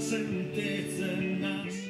certezza nas